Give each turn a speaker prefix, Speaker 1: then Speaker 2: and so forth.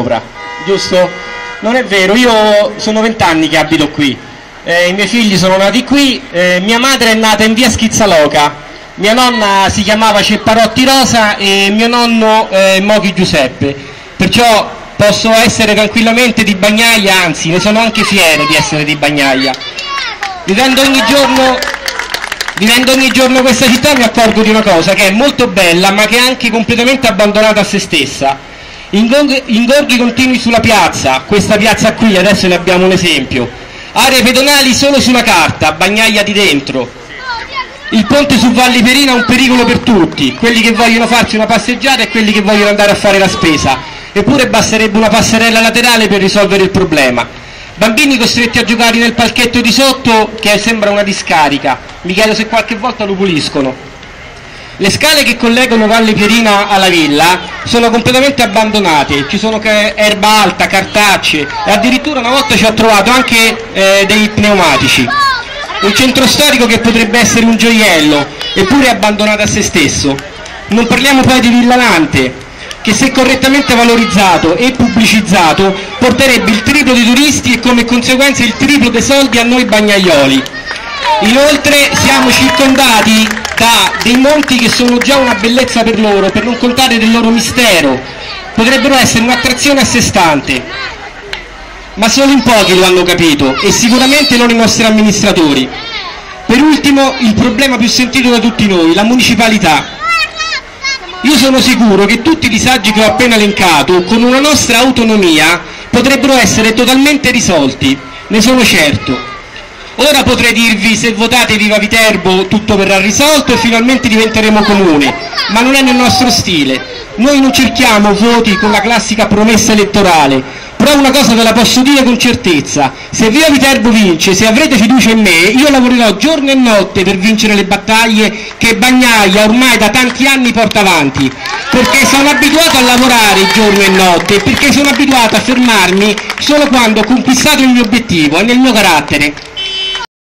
Speaker 1: sopra, giusto? Non è vero, io sono vent'anni che abito qui, eh, i miei figli sono nati qui, eh, mia madre è nata in via Schizzaloca, mia nonna si chiamava Cepparotti Rosa e mio nonno eh, Mochi Giuseppe, perciò posso essere tranquillamente di Bagnaia, anzi ne sono anche fiero di essere di Bagnaia. Vivendo ogni giorno Vivendo ogni giorno questa città mi accorgo di una cosa, che è molto bella ma che è anche completamente abbandonata a se stessa. Ingorghi, continui sulla piazza, questa piazza qui, adesso ne abbiamo un esempio. Aree pedonali solo sulla carta, bagnaia di dentro. Il ponte su Valli Perina è un pericolo per tutti, quelli che vogliono farsi una passeggiata e quelli che vogliono andare a fare la spesa. Eppure basterebbe una passerella laterale per risolvere il problema. Bambini costretti a giocare nel palchetto di sotto che sembra una discarica. Mi chiedo se qualche volta lo puliscono. Le scale che collegano Valle Pierina alla villa sono completamente abbandonate, ci sono erba alta, cartacce e addirittura una volta ci ho trovato anche eh, dei pneumatici. Un centro storico che potrebbe essere un gioiello, eppure abbandonato a se stesso. Non parliamo poi di Villa Nante, che se correttamente valorizzato e pubblicizzato porterebbe il triplo di turisti e come conseguenza il triplo dei soldi a noi bagnaioli. Inoltre siamo circondati da dei monti che sono già una bellezza per loro, per non contare del loro mistero. Potrebbero essere un'attrazione a sé stante, ma solo in pochi lo hanno capito e sicuramente non i nostri amministratori. Per ultimo il problema più sentito da tutti noi, la municipalità. Io sono sicuro che tutti i disagi che ho appena elencato, con una nostra autonomia, potrebbero essere totalmente risolti, ne sono certo. Ora potrei dirvi se votate Viva Viterbo tutto verrà risolto e finalmente diventeremo comune, ma non è nel nostro stile. Noi non cerchiamo voti con la classica promessa elettorale, però una cosa ve la posso dire con certezza, se Viva Viterbo vince, se avrete fiducia in me, io lavorerò giorno e notte per vincere le battaglie che Bagnaia ormai da tanti anni porta avanti, perché sono abituato a lavorare giorno e notte, perché sono abituato a fermarmi solo quando ho conquistato il mio obiettivo, è nel mio carattere.